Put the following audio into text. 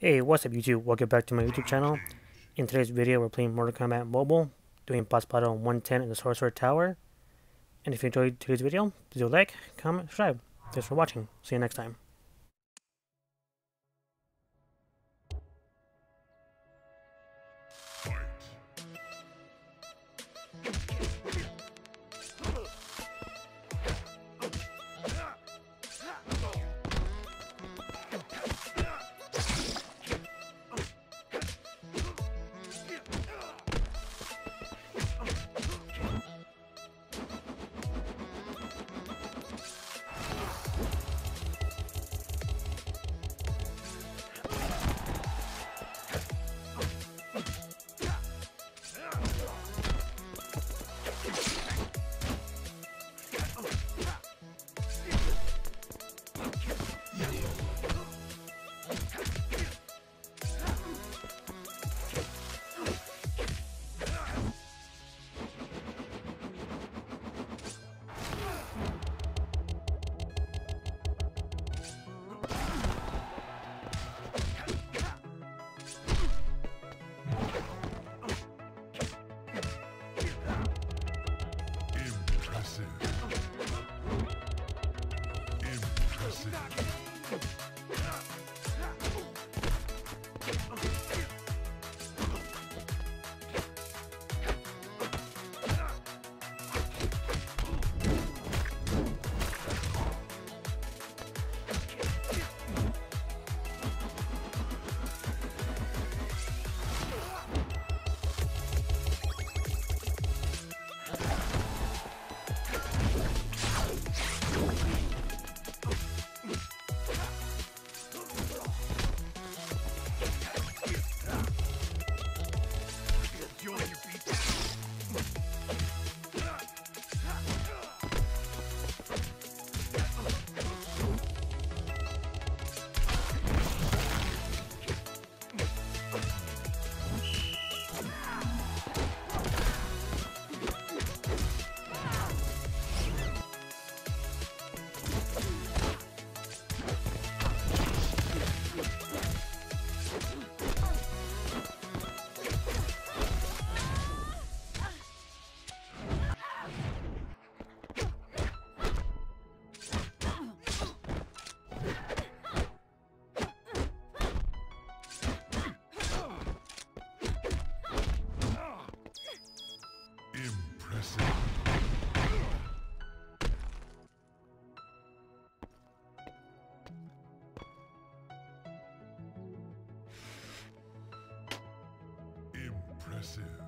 Hey, what's up YouTube? Welcome back to my YouTube channel. In today's video, we're playing Mortal Kombat Mobile, doing boss battle 110 in the Sorcerer Tower. And if you enjoyed today's video, please do like, comment, subscribe. Thanks for watching. See you next time. Impressive. Impressive. Impressive.